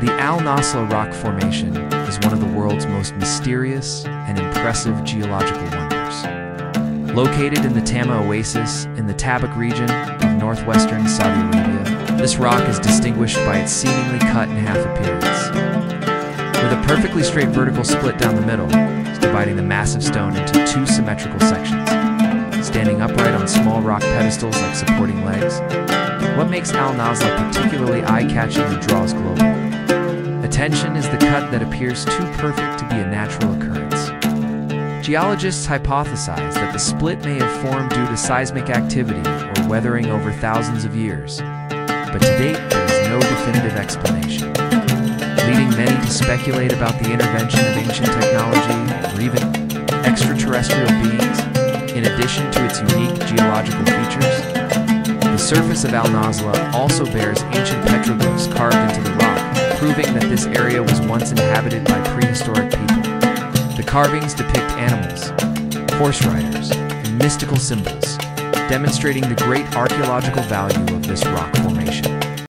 The Al Naslaa Rock Formation is one of the world's most mysterious and impressive geological wonders. Located in the Tayma Oasis in the Tabuk region of northwestern Saudi Arabia, this rock is distinguished by its seemingly cut in half appearance. With a perfectly straight vertical split down the middle, dividing the massive stone into two symmetrical sections. Standing upright on small rock pedestals like supporting legs, what makes Al Naslaa particularly eye-catching and draws global attention is the cut that appears too perfect to be a natural occurrence. Geologists hypothesize that the split may have formed due to seismic activity or weathering over thousands of years, but to date there is no definitive explanation, leading many to speculate about the intervention of ancient technology or even extraterrestrial beings, in addition to its unique geological features. The surface of Al Naslaa also bears ancient petroglyphs carved into the rock, area was once inhabited by prehistoric people. The carvings depict animals, horse riders, and mystical symbols, demonstrating the great archaeological value of this rock formation.